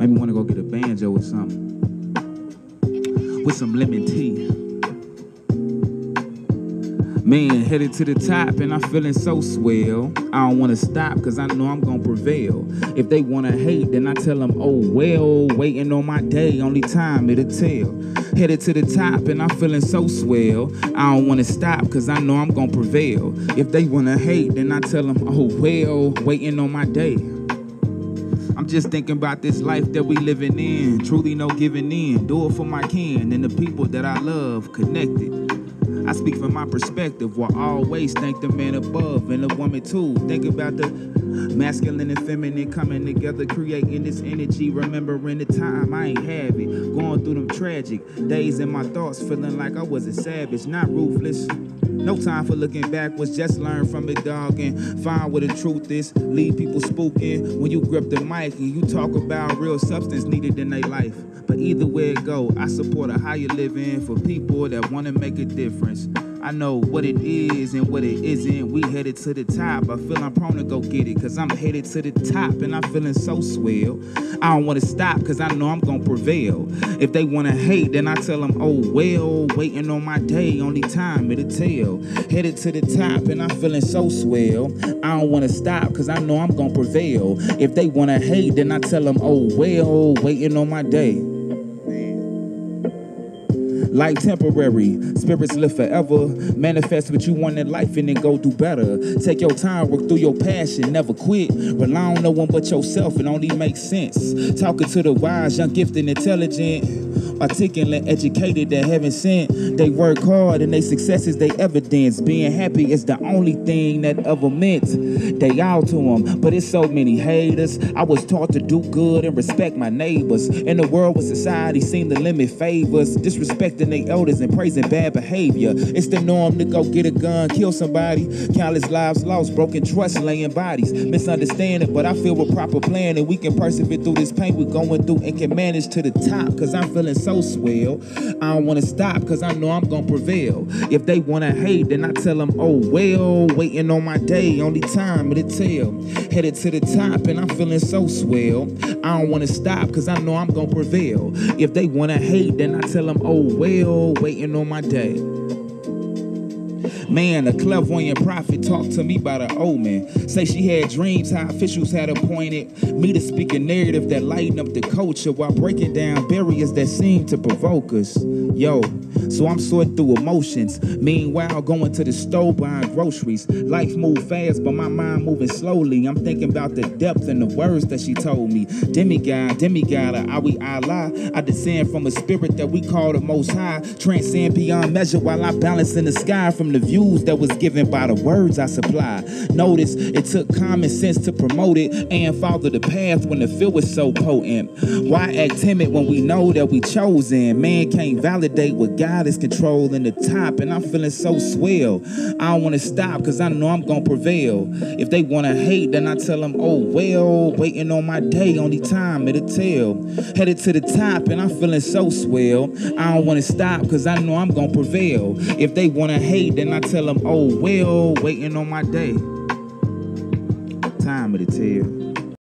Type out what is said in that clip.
Made me wanna go get a banjo or something. With some lemon tea. Man, headed to the top and I'm feeling so swell. I don't wanna stop cause I know I'm gonna prevail. If they wanna hate, then I tell them, oh well, waiting on my day, only time it'll tell. Headed to the top and I'm feeling so swell. I don't wanna stop cause I know I'm gonna prevail. If they wanna hate, then I tell them, oh well, waiting on my day, I'm just thinking about this life that we living in. Truly no giving in. Do it for my kin and the people that I love connected. I speak from my perspective, will always thank the man above and the woman too. Think about the masculine and feminine coming together, creating this energy. Remembering the time I ain't have it, going through them tragic days in my thoughts, feeling like I was a savage, not ruthless. No time for looking backwards, just learn from it, dog, and find what the truth is. Leave people spooking when you grip the mic and you talk about real substance needed in their life. But either way it go, I support a higher living for people that want to make a difference. I know what it is and what it isn't. We headed to the top. I feel I'm prone to go get it, cause I'm headed to the top and I'm feeling so swell. I don't wanna stop, cause I know I'm gonna prevail. If they wanna hate, then I tell them, oh well, waiting on my day, only time it'll tell. Headed to the top and I'm feeling so swell. I don't wanna stop, cause I know I'm gonna prevail. If they wanna hate, then I tell them, oh well, waiting on my day like temporary. Spirits live forever. Manifest what you want in life and then go do better. Take your time, work through your passion, never quit. Rely on no one but yourself, it only makes sense. Talking to the wise, young, gifted, intelligent, articulate, educated that heaven sent. They work hard and they successes they evidence. Being happy is the only thing that ever meant. They all to them, but it's so many haters. I was taught to do good and respect my neighbors. In the world where society seem to limit favors, disrespecting their elders and praising bad behavior. It's the norm to go get a gun, kill somebody. Countless lives lost, broken trust, laying bodies. Misunderstanding, but I feel with proper planning, we can persevere through this pain we're going through and can manage to the top. Cause I'm feeling so swell. I don't wanna stop, cause I know I'm gonna prevail. If they wanna hate, then I tell them, oh well, waiting on my day, only time it'll tell. Headed to the top and I'm feeling so swell. I don't wanna stop, cause I know I'm gonna prevail. If they wanna hate, then I tell them, oh well waiting on my day. Man, a clairvoyant prophet talked to me about an omen. Say she had dreams how officials had appointed me to speak a narrative that lighten up the culture while breaking down barriers that seem to provoke us. Yo, so I'm sorting through emotions. Meanwhile, going to the store buying groceries. Life move fast, but my mind moving slowly. I'm thinking about the depth and the words that she told me. Demigod, demigod, are we Allah? I descend from a spirit that we call the most high. Transcend beyond measure while I balance in the sky from the that was given by the words I supply. Notice it took common sense to promote it and follow the path when the feel was so potent. Why act timid when we know that we chosen? Man can't validate what God is controlling the top, and I'm feeling so swell. I don't want to stop because I know I'm to prevail. If they want to hate, then I tell them, oh, well, waiting on my day, only time it'll tell. Headed to the top, and I'm feeling so swell. I don't want to stop because I know I'm to prevail. If they want to hate, then I tell them, oh, well, waiting on my day. Time it'll tell.